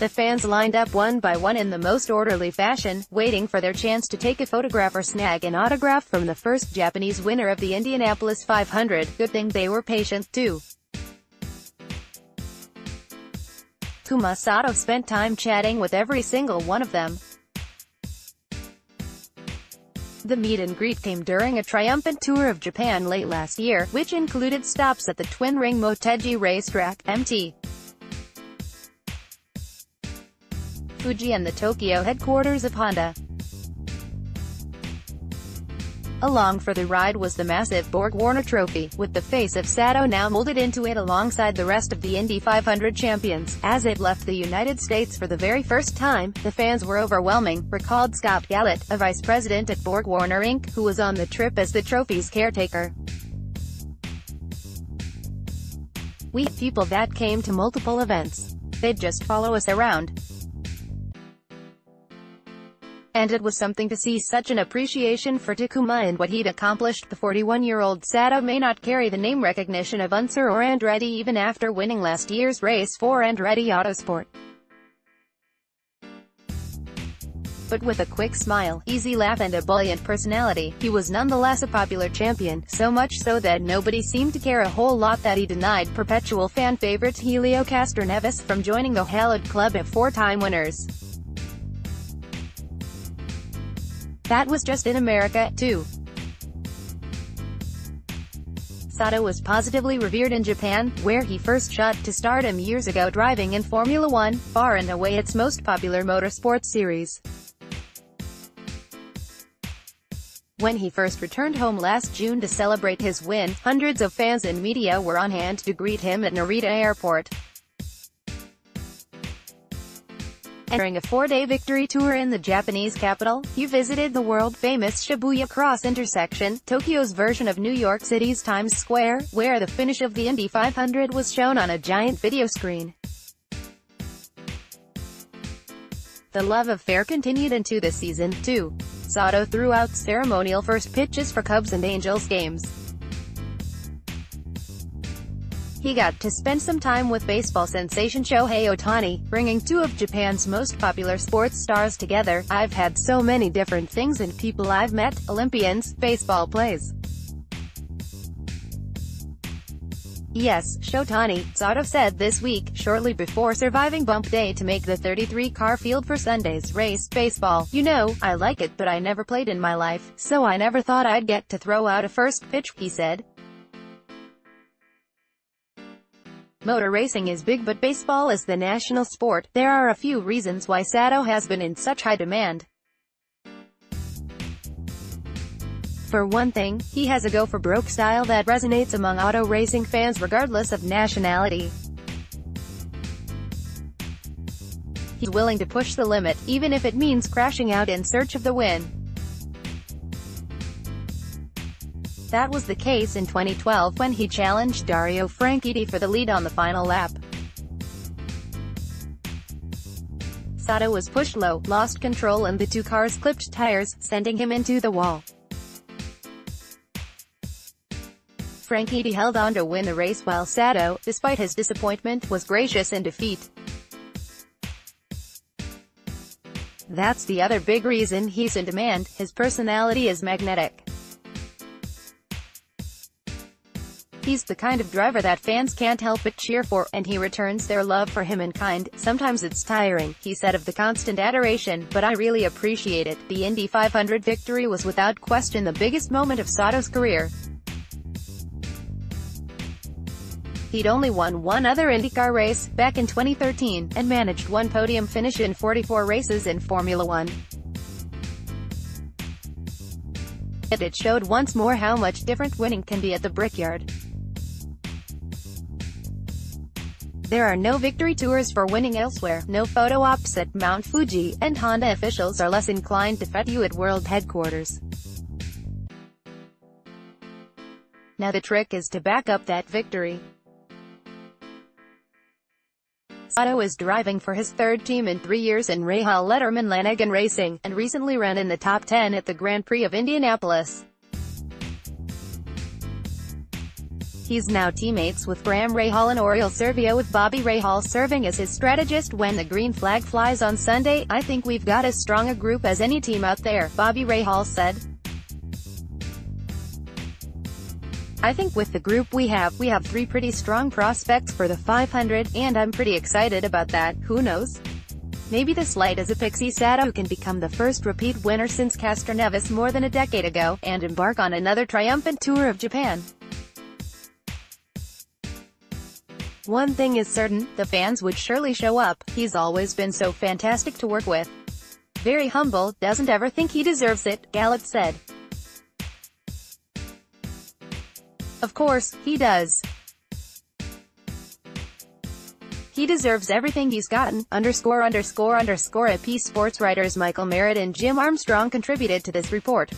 The fans lined up one by one in the most orderly fashion, waiting for their chance to take a photograph or snag an autograph from the first Japanese winner of the Indianapolis 500. Good thing they were patient, too. Takuma Sato spent time chatting with every single one of them. The meet and greet came during a triumphant tour of Japan late last year, which included stops at the Twin Ring Motegi Racetrack, MT. Fuji and the Tokyo headquarters of Honda. Along for the ride was the massive Borg Warner Trophy, with the face of Sato now molded into it alongside the rest of the Indy 500 champions. As it left the United States for the very first time, the fans were overwhelming, recalled Scott Gallett, a vice president at Borg Warner Inc., who was on the trip as the trophy's caretaker. We people that came to multiple events. They'd just follow us around. And it was something to see such an appreciation for Takuma and what he'd accomplished. The 41-year-old Sato may not carry the name recognition of Unser or Andretti even after winning last year's race for Andretti Autosport. But with a quick smile, easy laugh and a buoyant personality, he was nonetheless a popular champion, so much so that nobody seemed to care a whole lot that he denied perpetual fan favorite Helio Castroneves from joining the hallowed club of four-time winners. That was just in America, too. Sato was positively revered in Japan, where he first shot to stardom years ago driving in Formula One, far and away its most popular motorsport series. When he first returned home last June to celebrate his win, hundreds of fans and media were on hand to greet him at Narita Airport. During a four-day victory tour in the Japanese capital, he visited the world-famous Shibuya Cross intersection, Tokyo's version of New York City's Times Square, where the finish of the Indy 500 was shown on a giant video screen. The love affair continued into the season, too. Sato threw out ceremonial first pitches for Cubs and Angels games. He got to spend some time with baseball sensation Shohei Ohtani, bringing two of Japan's most popular sports stars together. I've had so many different things and people I've met, Olympians, baseball plays. Yes, Shotani, Sato said this week, shortly before surviving bump day to make the 33-car field for Sunday's race. Baseball, you know, I like it but I never played in my life, so I never thought I'd get to throw out a first pitch, he said. Motor racing is big but baseball is the national sport. There are a few reasons why Sato has been in such high demand. For one thing, he has a go-for-broke style that resonates among auto racing fans regardless of nationality. He's willing to push the limit, even if it means crashing out in search of the win. That was the case in 2012 when he challenged Dario Franchitti for the lead on the final lap. Sato was pushed low, lost control and the two cars clipped tires, sending him into the wall. Franchitti held on to win the race while Sato, despite his disappointment, was gracious in defeat. That's the other big reason he's in demand, his personality is magnetic. He's the kind of driver that fans can't help but cheer for, and he returns their love for him in kind. Sometimes it's tiring, he said of the constant adoration, but I really appreciate it. The Indy 500 victory was without question the biggest moment of Sato's career. He'd only won one other IndyCar race, back in 2013, and managed one podium finish in 44 races in Formula One. It showed once more how much different winning can be at the Brickyard. There are no victory tours for winning elsewhere, no photo ops at Mount Fuji, and Honda officials are less inclined to fet you at world headquarters. Now the trick is to back up that victory. Sato is driving for his third team in three years in Rahal Letterman Lanigan Racing, and recently ran in the top 10 at the Grand Prix of Indianapolis. He's now teammates with Graham Rahal and Oriol Servia with Bobby Rahal serving as his strategist when the green flag flies on Sunday. I think we've got as strong a group as any team out there, Bobby Rahal said. I think with the group we have, we have three pretty strong prospects for the 500, and I'm pretty excited about that, who knows? Maybe this light is a pixie Sato who can become the first repeat winner since Castroneves more than a decade ago, and embark on another triumphant tour of Japan. One thing is certain, the fans would surely show up, he's always been so fantastic to work with. Very humble, doesn't ever think he deserves it, Gallett said. Of course, he does. He deserves everything he's gotten, underscore underscore underscore AP sports writers Michael Marot and Jim Armstrong contributed to this report.